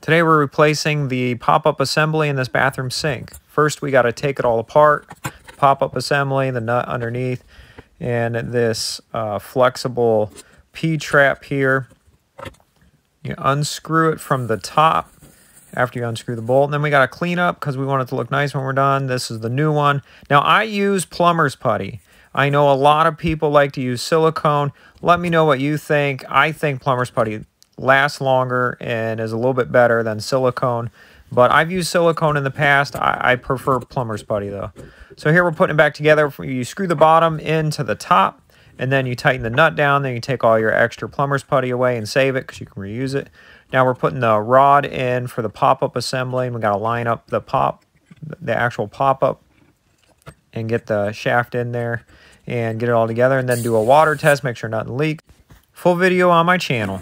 Today we're replacing the pop-up assembly in this bathroom sink. First we got to take it all apart, pop-up assembly, the nut underneath, and this uh, flexible P-trap here. You unscrew it from the top after you unscrew the bolt. And then we got to clean up because we want it to look nice when we're done. This is the new one. Now I use plumber's putty. I know a lot of people like to use silicone. Let me know what you think. I think plumber's putty lasts longer and is a little bit better than silicone. But I've used silicone in the past. I, I prefer plumber's putty though. So here we're putting it back together. You screw the bottom into the top and then you tighten the nut down. Then you take all your extra plumber's putty away and save it because you can reuse it. Now we're putting the rod in for the pop-up assembly. We got to line up the pop, the actual pop-up and get the shaft in there and get it all together and then do a water test, make sure nothing leaks. Full video on my channel.